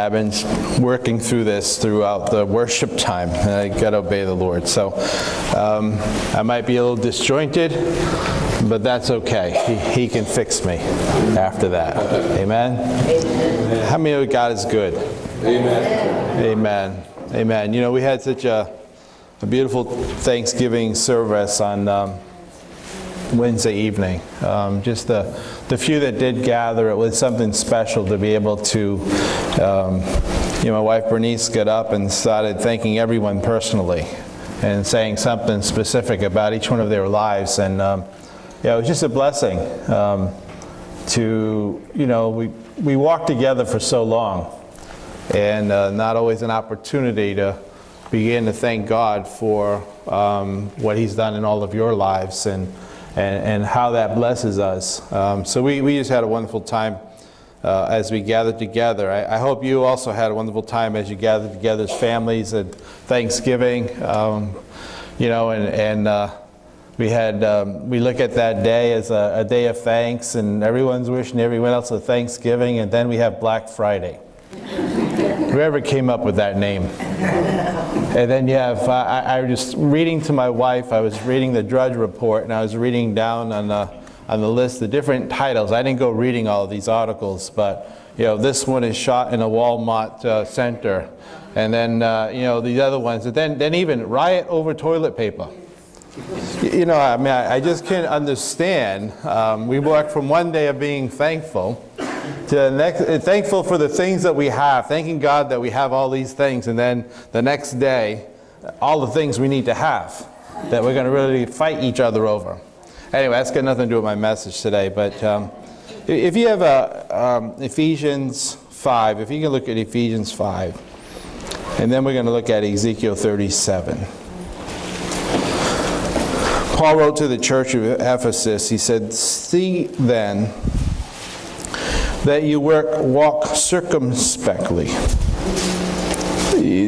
I've been working through this throughout the worship time, and I got to obey the Lord. So um, I might be a little disjointed, but that's okay. He, he can fix me after that. Amen? Amen. How many of God is good? Amen. Amen. Amen. You know, we had such a, a beautiful Thanksgiving service on um, Wednesday evening. Um, just the, the few that did gather, it was something special to be able to. Um, you know, my wife Bernice got up and started thanking everyone personally and saying something specific about each one of their lives. And um, yeah, it was just a blessing um, to, you know, we, we walked together for so long and uh, not always an opportunity to begin to thank God for um, what He's done in all of your lives and, and, and how that blesses us. Um, so we, we just had a wonderful time uh, as we gathered together. I, I, hope you also had a wonderful time as you gathered together as families at Thanksgiving. Um, you know, and, and uh, we had um, we look at that day as a, a, day of thanks, and everyone's wishing everyone else a Thanksgiving, and then we have Black Friday. Whoever came up with that name. And then you have, uh, I, was just reading to my wife, I was reading the Drudge Report, and I was reading down on the, on the list the different titles. I didn't go reading all of these articles, but you know, this one is shot in a Walmart uh, center. And then, uh, you know, these other ones. And then, then even riot over toilet paper. You know, I mean, I, I just can't understand. Um, we walk from one day of being thankful to next, uh, thankful for the things that we have, thanking God that we have all these things, and then the next day, all the things we need to have that we're going to really fight each other over. Anyway, that's got nothing to do with my message today, but um, if you have a, um, Ephesians 5, if you can look at Ephesians 5, and then we're going to look at Ezekiel 37. Paul wrote to the church of Ephesus, he said, See then that you work, walk circumspectly.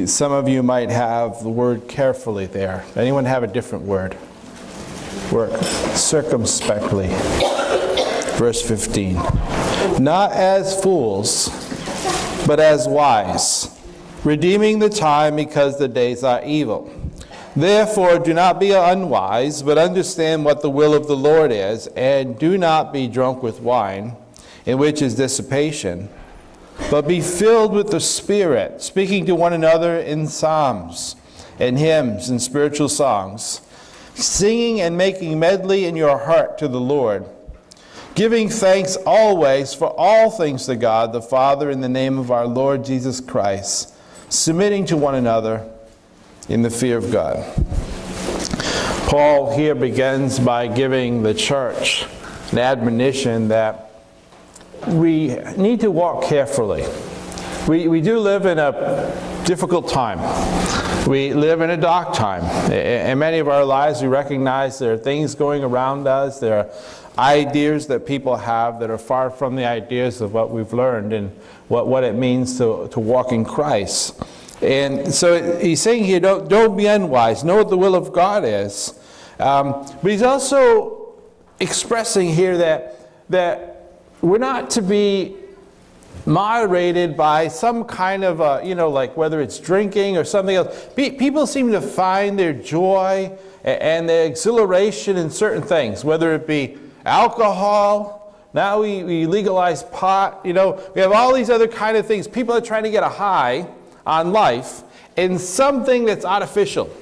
Some of you might have the word carefully there. Anyone have a different word? Work circumspectly. Verse 15. Not as fools, but as wise, redeeming the time because the days are evil. Therefore, do not be unwise, but understand what the will of the Lord is, and do not be drunk with wine in which is dissipation, but be filled with the Spirit, speaking to one another in psalms and hymns and spiritual songs, singing and making medley in your heart to the Lord, giving thanks always for all things to God the Father in the name of our Lord Jesus Christ, submitting to one another in the fear of God. Paul here begins by giving the church an admonition that we need to walk carefully. We, we do live in a difficult time. We live in a dark time. In many of our lives, we recognize there are things going around us. There are ideas that people have that are far from the ideas of what we've learned and what, what it means to, to walk in Christ. And so he's saying here, don't, don't be unwise. Know what the will of God is. Um, but he's also expressing here that, that we're not to be moderated by some kind of, a, you know, like whether it's drinking or something else. People seem to find their joy and their exhilaration in certain things, whether it be alcohol, now we, we legalize pot, you know, we have all these other kind of things. People are trying to get a high on life in something that's artificial.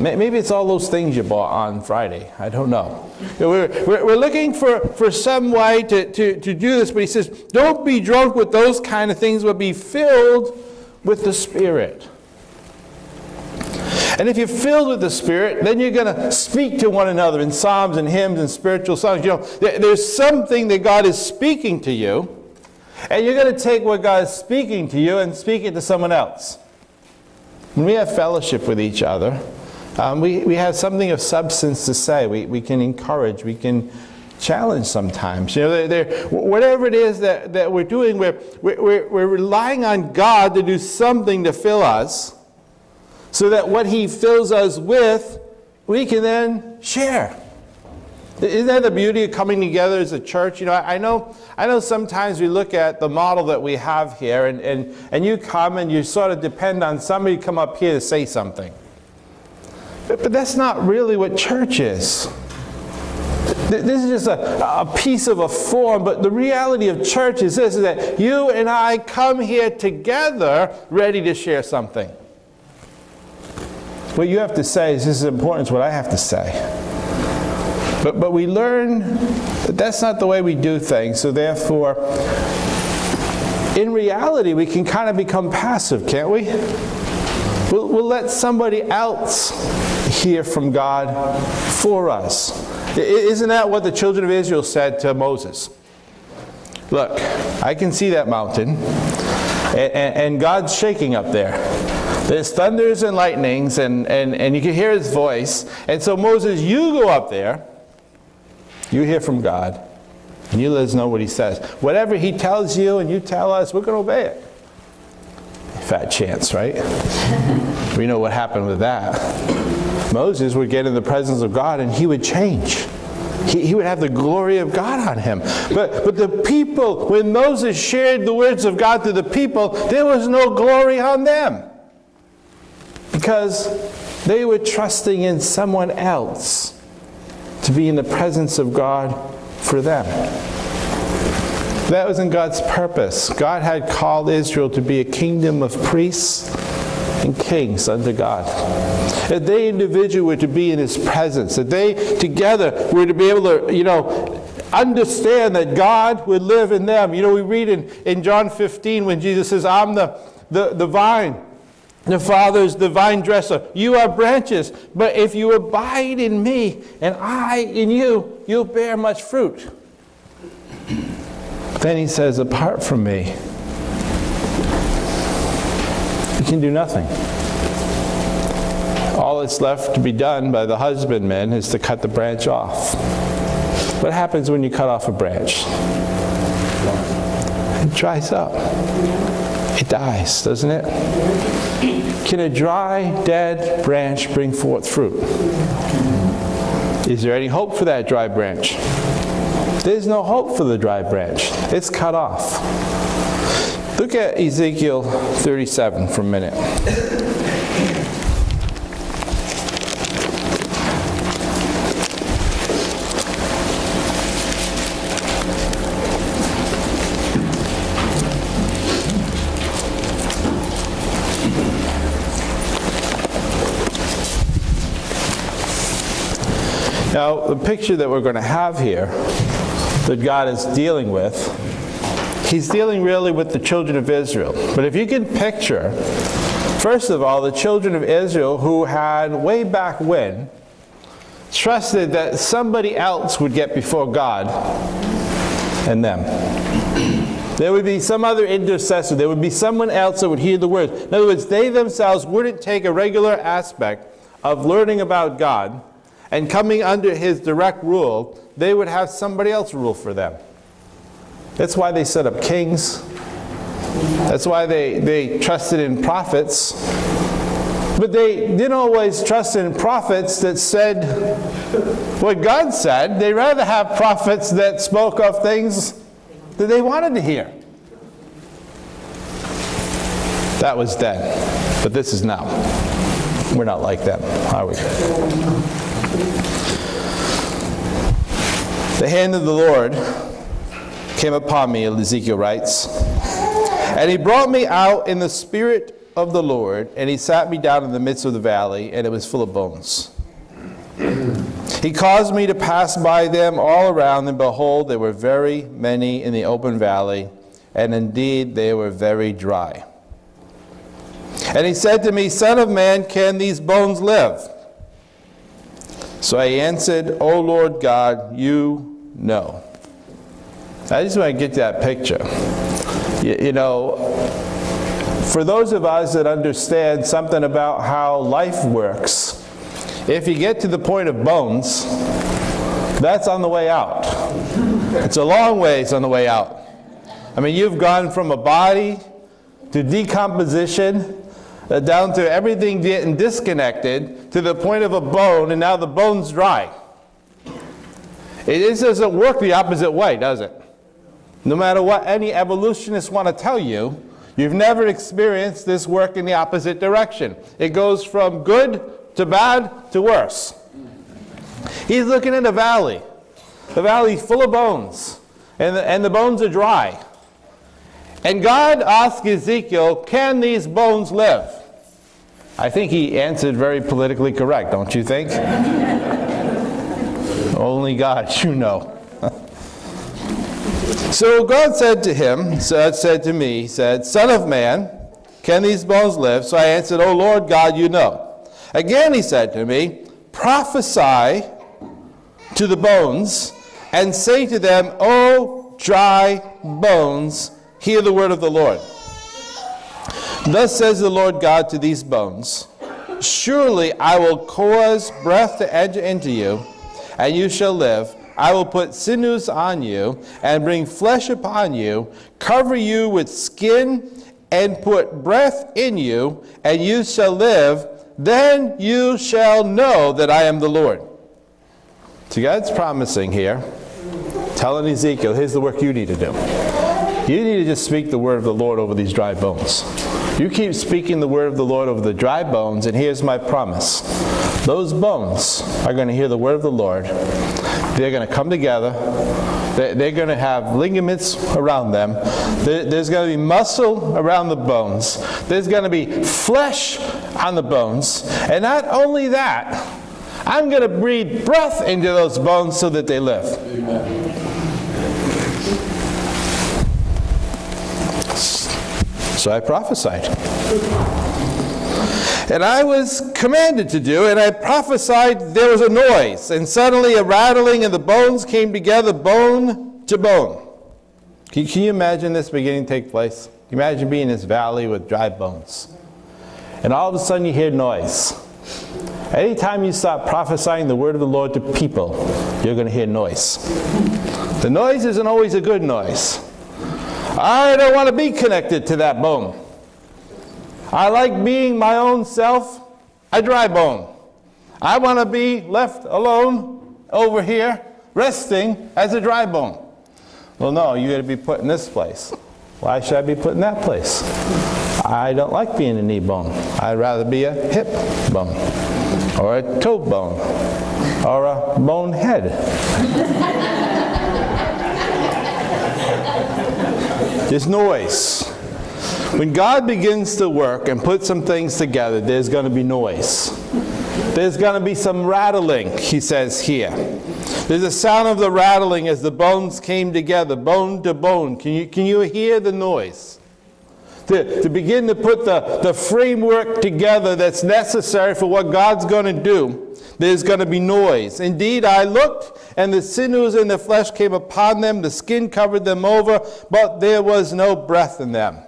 Maybe it's all those things you bought on Friday. I don't know. We're, we're, looking for, for some way to, to, to do this, but he says, don't be drunk with those kind of things, but be filled with the Spirit. And if you're filled with the Spirit, then you're going to speak to one another in psalms and hymns and spiritual songs. You know, there's something that God is speaking to you, and you're going to take what God is speaking to you and speak it to someone else. When we have fellowship with each other, um, we, we have something of substance to say. We, we can encourage, we can challenge sometimes. You know, they're, they're, whatever it is that, that we're doing, we're, we're, we're relying on God to do something to fill us so that what He fills us with, we can then share. Isn't that the beauty of coming together as a church? You know, I know, I know sometimes we look at the model that we have here, and, and, and you come and you sort of depend on somebody to come up here to say something. But, but that's not really what church is. This is just a, a piece of a form, but the reality of church is this is that you and I come here together ready to share something. What you have to say is just as important as what I have to say. But, but we learn that that's not the way we do things, so therefore, in reality, we can kind of become passive, can't we? We'll, we'll let somebody else hear from God for us. Isn't that what the children of Israel said to Moses? Look, I can see that mountain, and, God's shaking up there. There's thunders and lightnings, and, and, and you can hear his voice. And so, Moses, you go up there, you hear from God, and you let us know what he says. Whatever he tells you and you tell us, we're going to obey it. Fat chance, right? we know what happened with that. Moses would get in the presence of God and he would change. He, he, would have the glory of God on him. But, but the people, when Moses shared the words of God to the people, there was no glory on them. Because they were trusting in someone else to be in the presence of God for them. That wasn't God's purpose. God had called Israel to be a kingdom of priests and kings unto God. That they individually were to be in his presence, that they together were to be able to, you know, understand that God would live in them. You know, we read in, in John 15 when Jesus says, I'm the, the, the vine. The Father is the vine dresser. You are branches. But if you abide in me and I in you, you'll bear much fruit. Then he says, Apart from me, you can do nothing. All that's left to be done by the husbandman is to cut the branch off. What happens when you cut off a branch? It dries up. It dies, doesn't it? Can a dry, dead branch bring forth fruit? Is there any hope for that dry branch? There's no hope for the dry branch. It's cut off. Look at Ezekiel 37 for a minute. Now, the picture that we're going to have here that God is dealing with he's dealing really with the children of Israel. But if you can picture, first of all, the children of Israel who had way back when trusted that somebody else would get before God and them. There would be some other intercessor. There would be someone else that would hear the word. In other words, they themselves wouldn't take a regular aspect of learning about God and coming under his direct rule. They would have somebody else rule for them. That's why they set up kings. That's why they, they trusted in prophets. But they didn't always trust in prophets that said what God said. They rather have prophets that spoke of things that they wanted to hear. That was then. But this is now. We're not like them, are we? The hand of the Lord came upon me, Ezekiel writes. And he brought me out in the spirit of the Lord, and he sat me down in the midst of the valley, and it was full of bones. He caused me to pass by them all around, and behold, there were very many in the open valley, and indeed they were very dry. And he said to me, Son of man, can these bones live? So I answered, O Lord God, you know. I just want to get that picture. You, you know, for those of us that understand something about how life works, if you get to the point of bones, that's on the way out. It's a long ways on the way out. I mean, you've gone from a body to decomposition, uh, down to everything getting disconnected, to the point of a bone, and now the bone's dry. It doesn't work the opposite way, does it? No matter what any evolutionists want to tell you, you've never experienced this work in the opposite direction. It goes from good to bad to worse. He's looking at a valley. The valley's full of bones, and the, and the bones are dry. And God asked Ezekiel, Can these bones live? I think he answered very politically correct, don't you think? Only God, you know. So God said to him, said, said to me, said, Son of man, can these bones live? So I answered, Oh Lord God, you know. Again he said to me, Prophesy to the bones and say to them, O dry bones, hear the word of the Lord. Thus says the Lord God to these bones Surely I will cause breath to enter into you, and you shall live. I will put sinews on you, and bring flesh upon you, cover you with skin, and put breath in you, and you shall live. Then you shall know that I am the Lord. So God's promising here, telling Ezekiel, here's the work you need to do. You need to just speak the word of the Lord over these dry bones. You keep speaking the word of the Lord over the dry bones, and here's my promise. Those bones are going to hear the word of the Lord. They're going to come together. They're going to have ligaments around them. There's going to be muscle around the bones. There's going to be flesh on the bones. And not only that, I'm going to breathe breath into those bones so that they live. So I prophesied. And I was commanded to do, and I prophesied there was a noise, and suddenly a rattling, and the bones came together, bone to bone. Can, can you imagine this beginning take place? Can you imagine being in this valley with dry bones? And all of a sudden you hear noise. Anytime you start prophesying the word of the Lord to people, you're going to hear noise. The noise isn't always a good noise. I don't want to be connected to that bone. I like being my own self, a dry bone. I want to be left alone over here, resting as a dry bone. Well, no, you got to be put in this place. Why should I be put in that place? I don't like being a knee bone. I'd rather be a hip bone, or a toe bone, or a bone head. There's noise. When God begins to work and put some things together, there's going to be noise. There's going to be some rattling, he says here. There's a sound of the rattling as the bones came together, bone to bone. Can you, can you hear the noise? To, to begin to put the, the framework together that's necessary for what God's going to do there's going to be noise. Indeed, I looked, and the sinews and the flesh came upon them, the skin covered them over, but there was no breath in them.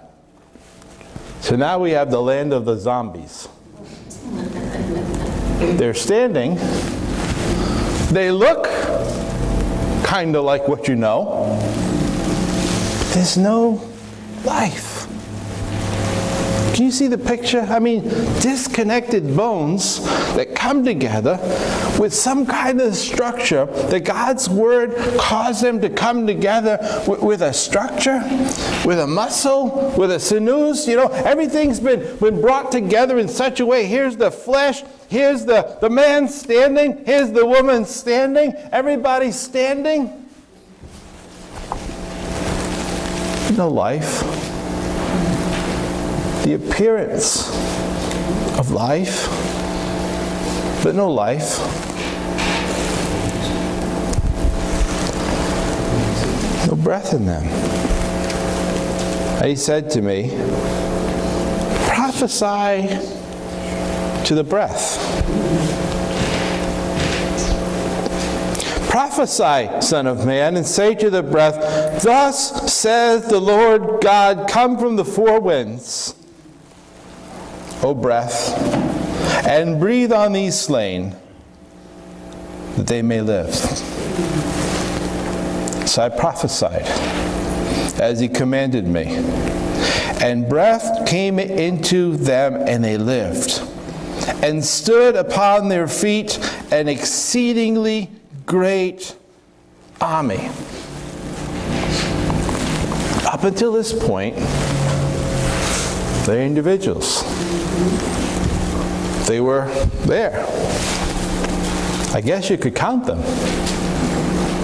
So now we have the land of the zombies. They're standing. They look kind of like what you know. But there's no life. Can you see the picture? I mean, disconnected bones that come together with some kind of structure that God's Word caused them to come together with, with a structure, with a muscle, with a sinews. You know, everything's been, been brought together in such a way. Here's the flesh, here's the, the man standing, here's the woman standing, everybody's standing. No life the appearance of life, but no life. No breath in them. And he said to me, Prophesy to the breath. Prophesy, Son of Man, and say to the breath, Thus says the Lord God, come from the four winds O breath, and breathe on these slain, that they may live. So I prophesied as he commanded me. And breath came into them, and they lived, and stood upon their feet an exceedingly great army. Up until this point, they're individuals. They were there. I guess you could count them,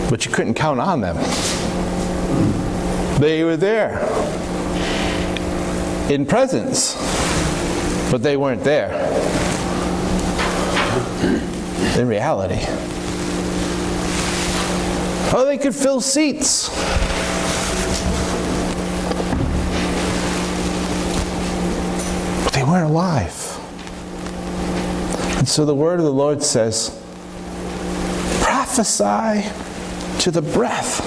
but you couldn't count on them. They were there in presence, but they weren't there in reality. Oh, they could fill seats. Weren't alive. And so the word of the Lord says, prophesy to the breath,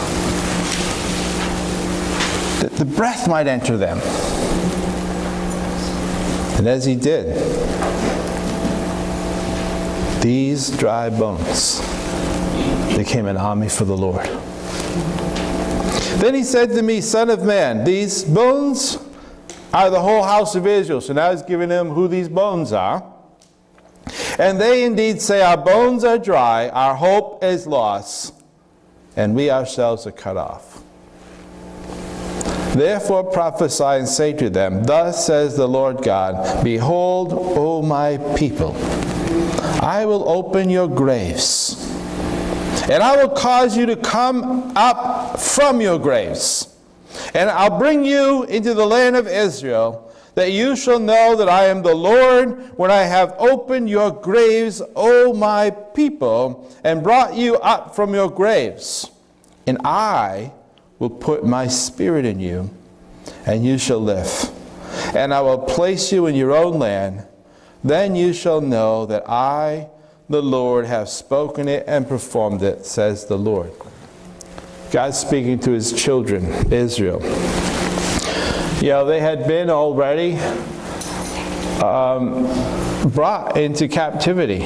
that the breath might enter them. And as he did, these dry bones became an army for the Lord. Then he said to me, Son of man, these bones are the whole house of Israel. So now he's giving them who these bones are. And they indeed say, Our bones are dry, our hope is lost, and we ourselves are cut off. Therefore prophesy and say to them, Thus says the Lord God, Behold, O my people, I will open your graves, and I will cause you to come up from your graves, and I'll bring you into the land of Israel that you shall know that I am the Lord when I have opened your graves, O my people, and brought you up from your graves. And I will put my spirit in you, and you shall live. And I will place you in your own land. Then you shall know that I, the Lord, have spoken it and performed it, says the Lord. God speaking to his children, Israel. You know, they had been already um, brought into captivity.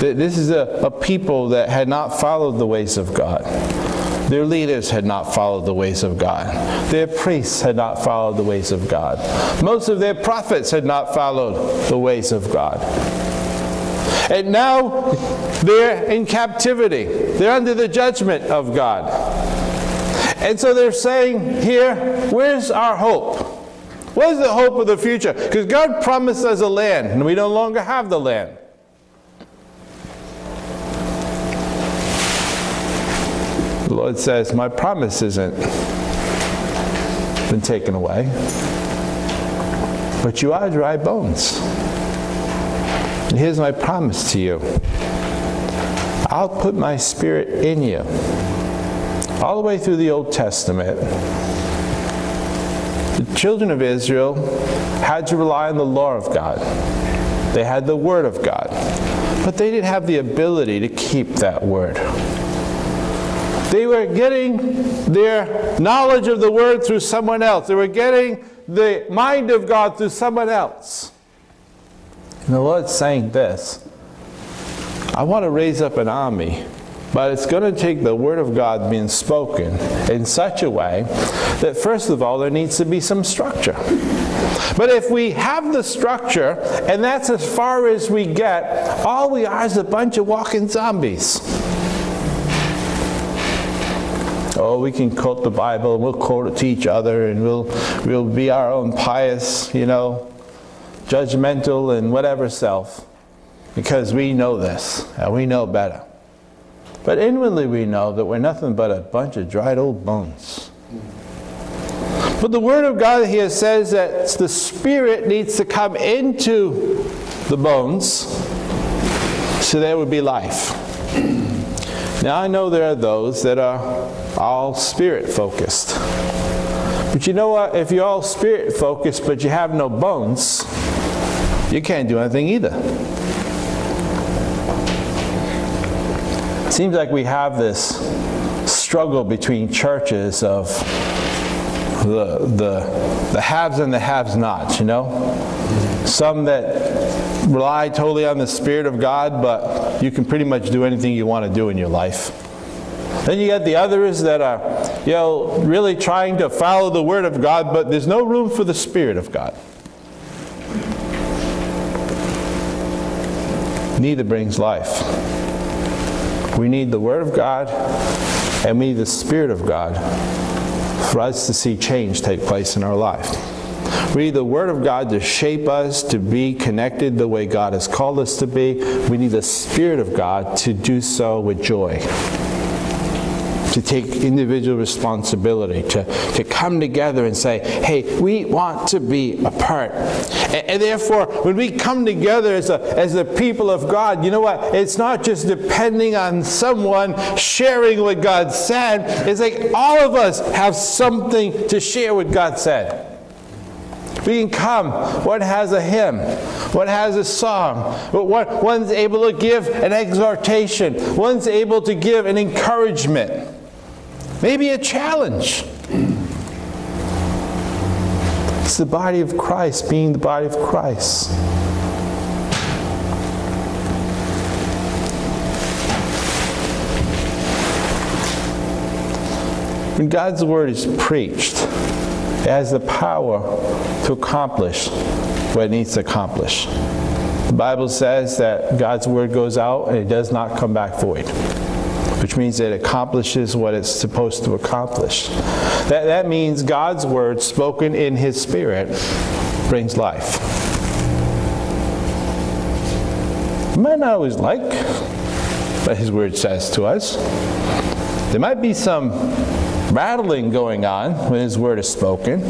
This is a, a people that had not followed the ways of God. Their leaders had not followed the ways of God. Their priests had not followed the ways of God. Most of their prophets had not followed the ways of God. And now they're in captivity. They're under the judgment of God. And so they're saying here, where's our hope? What is the hope of the future? Because God promised us a land, and we no longer have the land. The Lord says, My promise isn't been taken away, but you are dry bones. And here's my promise to you I'll put my spirit in you all the way through the Old Testament, the children of Israel had to rely on the law of God. They had the Word of God. But they didn't have the ability to keep that Word. They were getting their knowledge of the Word through someone else. They were getting the mind of God through someone else. And the Lord's saying this I want to raise up an army but it's going to take the Word of God being spoken in such a way that, first of all, there needs to be some structure. But if we have the structure, and that's as far as we get, all we are is a bunch of walking zombies. Oh, we can quote the Bible, and we'll quote it to each other, and we'll, we'll be our own pious, you know, judgmental and whatever self, because we know this, and we know better. But inwardly we know that we're nothing but a bunch of dried old bones. But the Word of God here says that the Spirit needs to come into the bones so there would be life. Now I know there are those that are all spirit focused. But you know what? If you're all spirit focused but you have no bones, you can't do anything either. Seems like we have this struggle between churches of the, the, the haves and the haves nots, you know? Some that rely totally on the Spirit of God, but you can pretty much do anything you want to do in your life. Then you get the others that are, you know, really trying to follow the Word of God, but there's no room for the Spirit of God. Neither brings life. We need the Word of God And we need the Spirit of God for us to see change take place in our life. We need the Word of God to shape us to be connected the way God has called us to be. We need the Spirit of God to do so with joy to take individual responsibility, to, to come together and say, hey, we want to be a part. And, and, therefore, when we come together as a, as a people of God, you know what? It's not just depending on someone sharing what God said. It's like all of us have something to share what God said. We can come. One has a hymn. One has a song. One, one's able to give an exhortation. One's able to give an encouragement. Maybe a challenge. It's the body of Christ being the body of Christ. When God's word is preached, it has the power to accomplish what it needs to accomplish. The Bible says that God's word goes out and it does not come back void which means it accomplishes what it's supposed to accomplish. That, that means God's word spoken in His Spirit brings life. You might not always like what His word says to us. There might be some rattling going on when His word is spoken.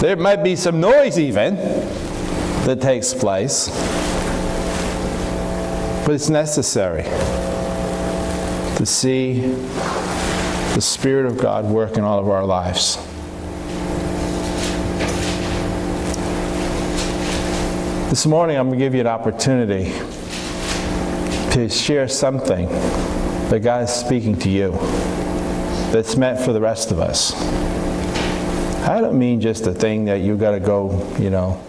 There might be some noise even that takes place. But it's necessary to see the Spirit of God work in all of our lives. This morning, I'm going to give you an opportunity to share something that God is speaking to you that's meant for the rest of us. I don't mean just a thing that you got to go, you know,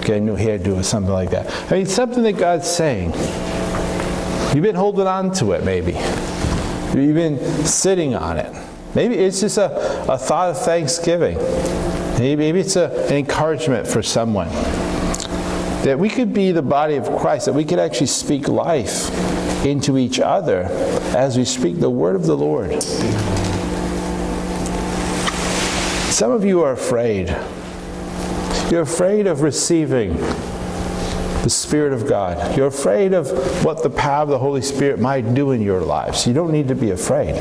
get a new hairdo or something like that. I mean something that God's saying. You've been holding on to it, maybe. Been sitting on it. Maybe it's just a, a thought of thanksgiving. Maybe, maybe it's a, an encouragement for someone. That we could be the body of Christ, that we could actually speak life into each other as we speak the word of the Lord. Some of you are afraid. You're afraid of receiving the Spirit of God. You're afraid of what the power of the Holy Spirit might do in your lives. You don't need to be afraid.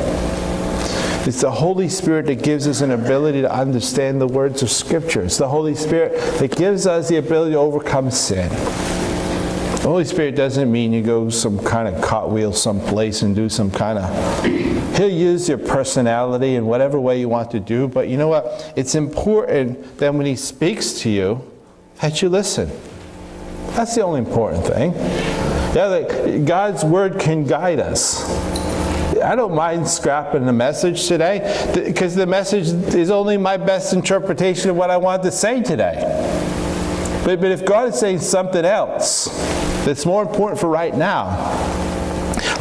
It's the Holy Spirit that gives us an ability to understand the words of Scripture. It's the Holy Spirit that gives us the ability to overcome sin. The Holy Spirit doesn't mean you go some kind of cartwheel someplace and do some kind of. He'll use your personality in whatever way you want to do, but you know what? It's important that when He speaks to you, that you listen. That's the only important thing. Yeah, like God's word can guide us. I don't mind scrapping the message today because the message is only my best interpretation of what I want to say today. But, but if God is saying something else that's more important for right now,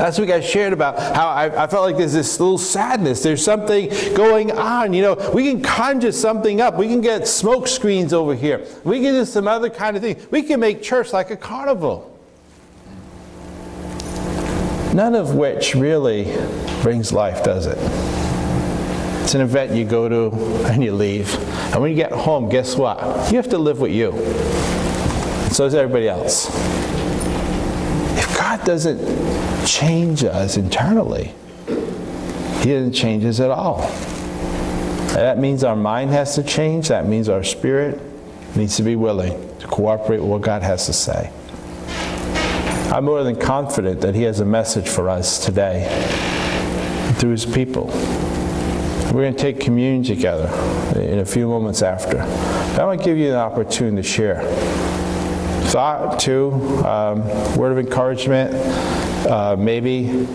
last week I shared about how I, I, felt like there's this little sadness. There's something going on. You know, we can conjure something up. We can get smoke screens over here. We can do some other kind of thing. We can make church like a carnival. None of which really brings life, does it? It's an event you go to and you leave. And when you get home, guess what? You have to live with you. So does everybody else. Doesn't change us internally. He doesn't change us at all. That means our mind has to change. That means our spirit needs to be willing to cooperate with what God has to say. I'm more than confident that He has a message for us today through His people. We're going to take communion together in a few moments after. I want to give you an opportunity to share. Thought, too, um, word of encouragement, uh, maybe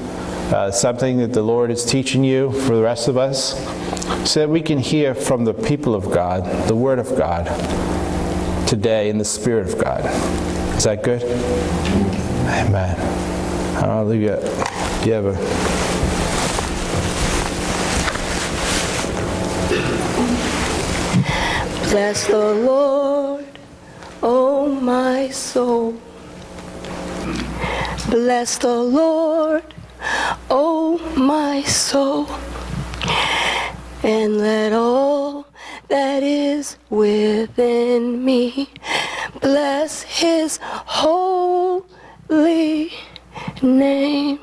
uh, something that the Lord is teaching you for the rest of us, so that we can hear from the people of God, the Word of God, today in the Spirit of God. Is that good? Amen. Hallelujah. Do you have a Bless the Lord, oh my soul Bless the Lord, oh my soul, and let all that is within me bless his holy name.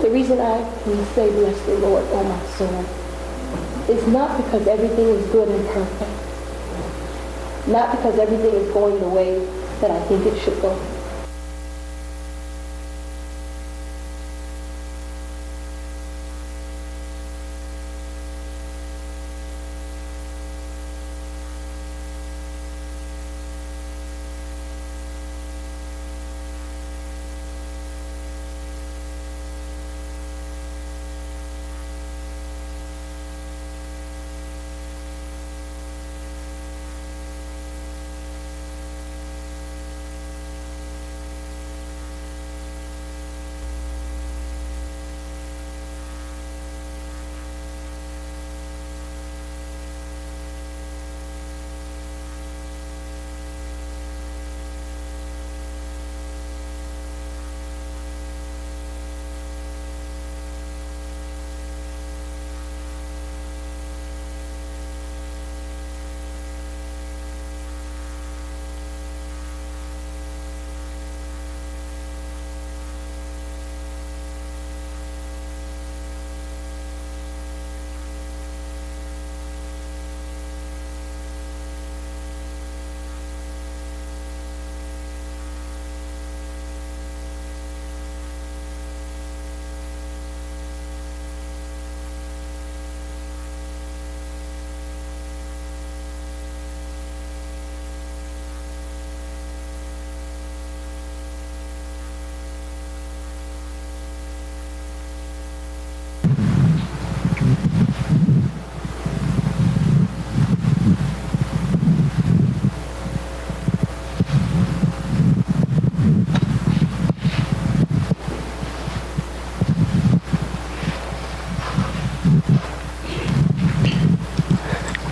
The reason I say bless the Lord, oh my soul, is not because everything is good and perfect. Not because everything is going the way that I think it should go.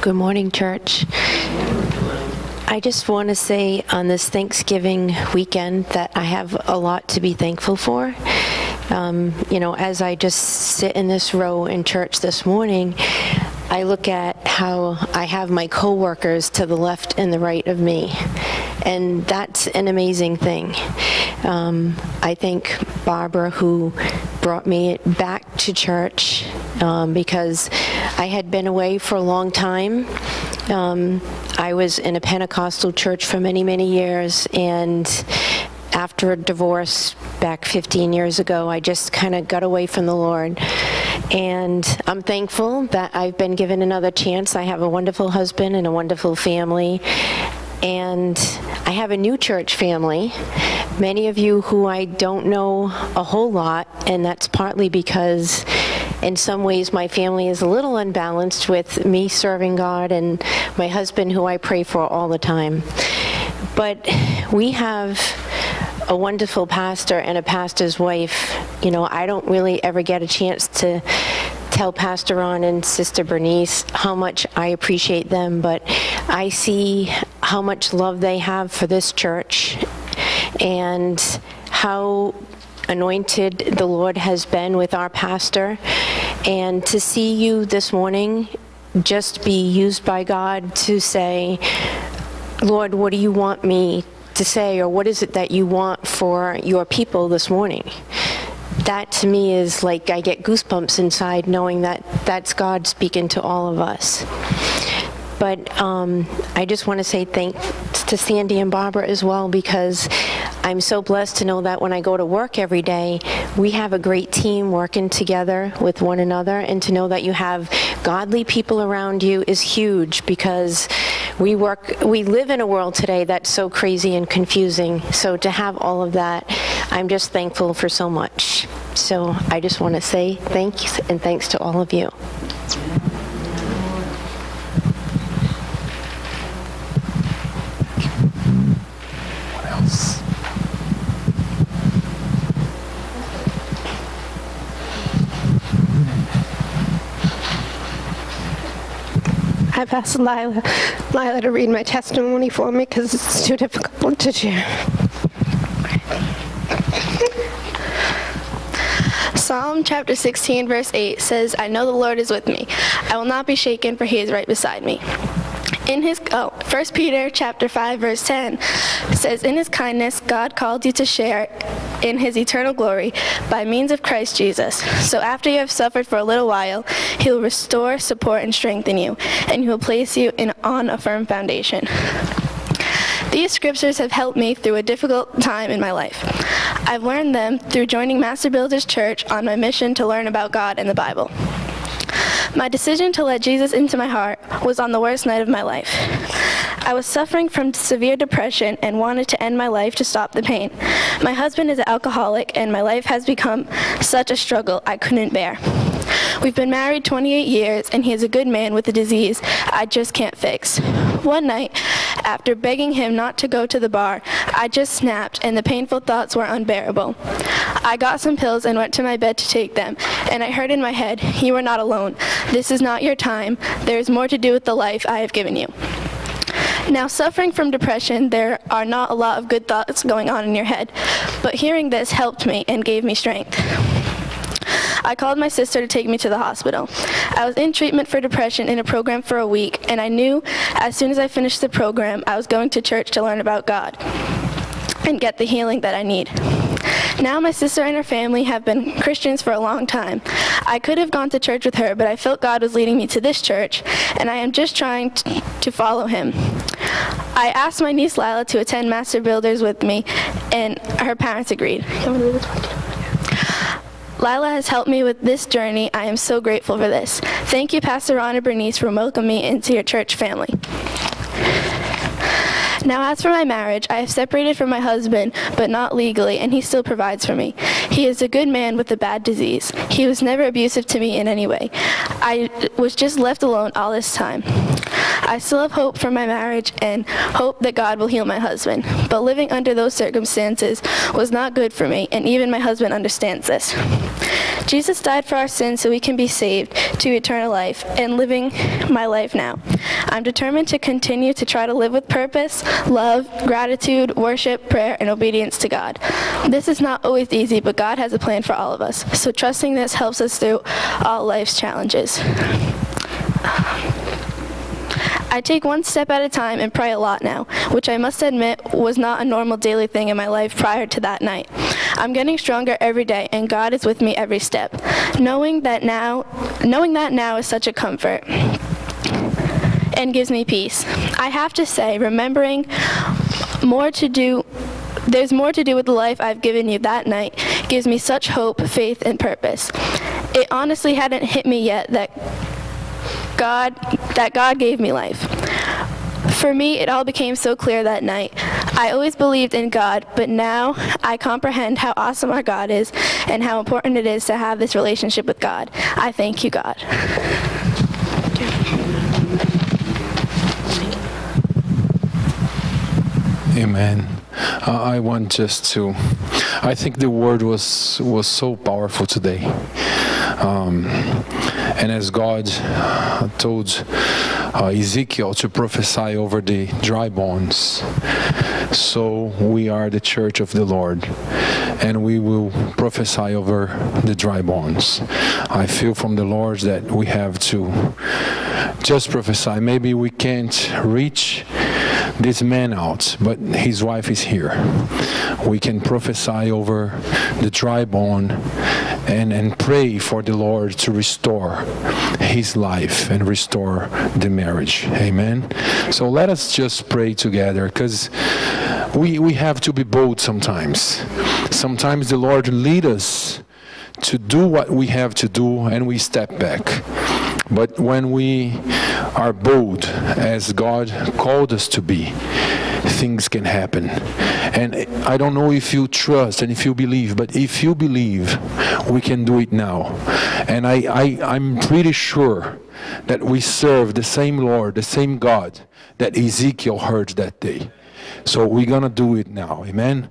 Good morning, church. I just want to say on this Thanksgiving weekend that I have a lot to be thankful for. Um, you know, as I just sit in this row in church this morning, I look at how I have my coworkers to the left and the right of me, and that's an amazing thing. Um, I thank Barbara who brought me back to church um, because I had been away for a long time. Um, I was in a Pentecostal church for many, many years, and after a divorce back 15 years ago, I just kind of got away from the Lord. And I'm thankful that I've been given another chance. I have a wonderful husband and a wonderful family. And I have a new church family. Many of you who I don't know a whole lot, and that's partly because in some ways my family is a little unbalanced with me serving God and my husband who I pray for all the time. But we have a wonderful pastor and a pastor's wife. You know, I don't really ever get a chance to tell Pastor Ron and Sister Bernice how much I appreciate them, but I see how much love they have for this church and how anointed the Lord has been with our pastor. And to see you this morning just be used by God to say, Lord, what do you want me to say, or what is it that you want for your people this morning? That to me is like I get goosebumps inside knowing that that's God speaking to all of us. But um, I just want to say thanks to Sandy and Barbara as well because I'm so blessed to know that when I go to work every day, we have a great team working together with one another, and to know that you have godly people around you is huge because we work, we live in a world today that's so crazy and confusing. So to have all of that, I'm just thankful for so much. So I just want to say thanks and thanks to all of you. I've asked Lila, Lila to read my testimony for me because it's too difficult to share. Psalm chapter 16, verse 8 says, I know the Lord is with me. I will not be shaken, for he is right beside me. In his oh, 1 Peter chapter 5 verse 10 says in his kindness God called you to share in his eternal glory by means of Christ Jesus. So after you have suffered for a little while, he will restore, support and strengthen you, and he will place you in on a firm foundation. These scriptures have helped me through a difficult time in my life. I've learned them through joining Master Builders Church on my mission to learn about God and the Bible. My decision to let Jesus into my heart was on the worst night of my life. I was suffering from severe depression and wanted to end my life to stop the pain. My husband is an alcoholic, and my life has become such a struggle I couldn't bear. We've been married 28 years, and he is a good man with a disease I just can't fix. One night, after begging him not to go to the bar, I just snapped, and the painful thoughts were unbearable. I got some pills and went to my bed to take them, and I heard in my head, You are not alone. This is not your time. There is more to do with the life I have given you. Now, suffering from depression, there are not a lot of good thoughts going on in your head, but hearing this helped me and gave me strength. I called my sister to take me to the hospital. I was in treatment for depression in a program for a week, and I knew as soon as I finished the program, I was going to church to learn about God and get the healing that I need. Now my sister and her family have been Christians for a long time. I could have gone to church with her, but I felt God was leading me to this church, and I am just trying to follow him. I asked my niece Lila to attend Master Builders with me, and her parents agreed. Lila has helped me with this journey. I am so grateful for this. Thank you, Pastor Ron and Bernice, for welcoming me into your church family. Now, as for my marriage, I have separated from my husband, but not legally, and he still provides for me. He is a good man with a bad disease. He was never abusive to me in any way. I was just left alone all this time. I still have hope for my marriage and hope that God will heal my husband. But living under those circumstances was not good for me, and even my husband understands this. Jesus died for our sins so we can be saved to eternal life and living my life now. I'm determined to continue to try to live with purpose, love, gratitude, worship, prayer, and obedience to God. This is not always easy, but God has a plan for all of us. So trusting this helps us through all life's challenges. I take one step at a time and pray a lot now, which I must admit was not a normal daily thing in my life prior to that night. I'm getting stronger every day and God is with me every step. Knowing that now, knowing that now is such a comfort and gives me peace. I have to say, remembering more to do there's more to do with the life I've given you that night gives me such hope, faith, and purpose. It honestly hadn't hit me yet that God that God gave me life. For me, it all became so clear that night. I always believed in God, but now I comprehend how awesome our God is and how important it is to have this relationship with God. I thank you, God. Amen. Uh, I want just to. I think the word was was so powerful today, um, and as God told uh, Ezekiel to prophesy over the dry bones, so we are the church of the Lord, and we will prophesy over the dry bones. I feel from the Lord that we have to just prophesy. Maybe we can't reach this man out, but his wife is here. We can prophesy over the dry bone and, and pray for the Lord to restore his life and restore the marriage. Amen. So let us just pray together because we, we have to be bold sometimes. Sometimes the Lord lead us to do what we have to do and we step back. But when we are bold as God called us to be, things can happen. And I don't know if you trust and if you believe, but if you believe, we can do it now. And I, I, I'm pretty sure that we serve the same Lord, the same God that Ezekiel heard that day. So we're going to do it now. Amen.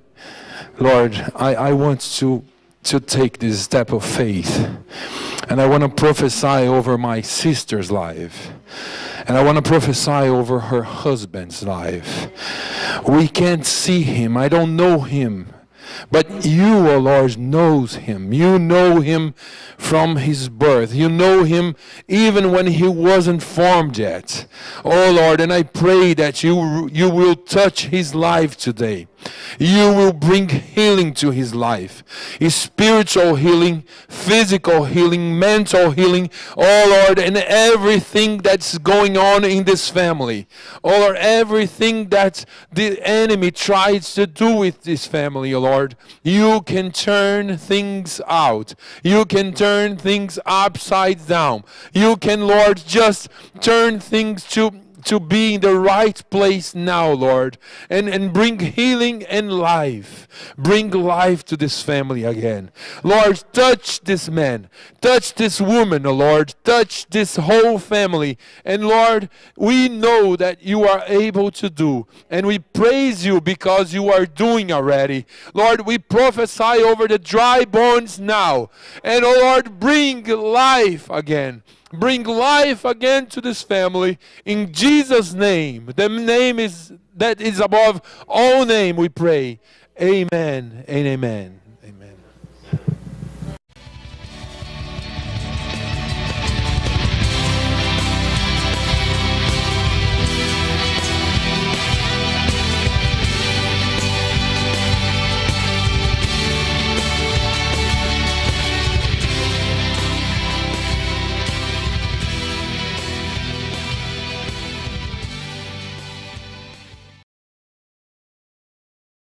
Lord, I, I want to, to take this step of faith and I want to prophesy over my sister's life. And I want to prophesy over her husband's life. We can't see him. I don't know him. But you, O Lord, knows him. You know him from his birth. You know him even when he wasn't formed yet. Oh Lord, and I pray that you, you will touch his life today. You will bring healing to his life. His spiritual healing, physical healing, mental healing. Oh Lord, and everything that's going on in this family. Oh Lord, everything that the enemy tries to do with this family, oh Lord. You can turn things out. You can turn things upside down. You can, Lord, just turn things to to be in the right place now, Lord, and, and bring healing and life. Bring life to this family again. Lord, touch this man, touch this woman, oh Lord, touch this whole family. And Lord, we know that you are able to do, and we praise you because you are doing already. Lord, we prophesy over the dry bones now, and oh Lord, bring life again bring life again to this family in Jesus' name. The name is that is above all name, we pray. Amen and amen.